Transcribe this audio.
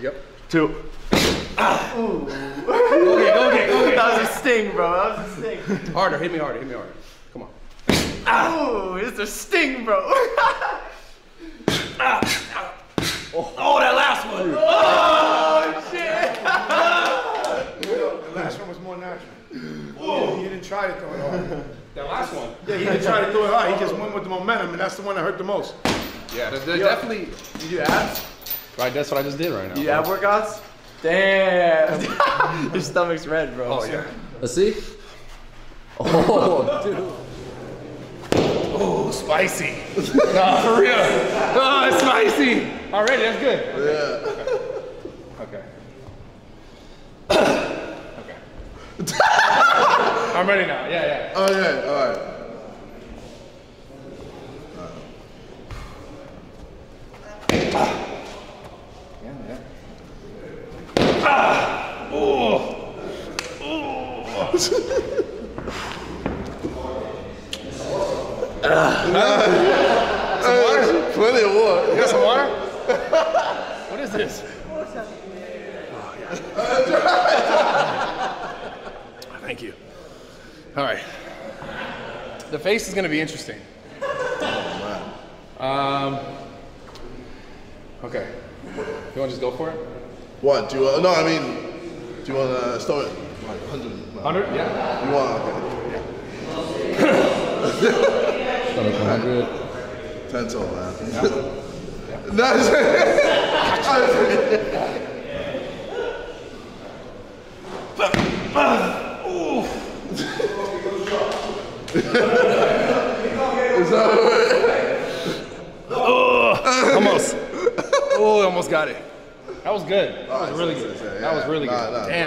Yep. Two. Go okay, go get, go get. That was a sting, bro. That was a sting. Harder, hit me harder, hit me harder. Come on. Oh, it's a sting, bro. ah. Oh, that last one. oh shit. The last one was more natural. He, he didn't try to throw it hard. That last one. Yeah, he didn't try to throw it hard. He just went with the momentum, and that's the one that hurt the most. Yeah, there's, there's definitely. You do abs? Right, that's what I just did right now. You ab workouts? Damn. Your stomach's red, bro. Oh yeah. Let's see. Oh, dude. Oh, spicy. nah, for real. Oh, it's spicy. Already, that's good. Okay. Okay. okay. I'm ready now. Yeah, yeah. Oh yeah, all right. Hey, Plenty of water. You got some water? what is this? Thank you. All right. The face is going to be interesting. Um. Okay. You want to just go for it? What? Do you want? No, I mean, do you want to start like 100? No. 100? Yeah. You want? Okay. Start with 100. Ten total, man. no, it's- Is that Almost. Oh, almost got it. That was good. Oh, that was really good. That was really good. Damn.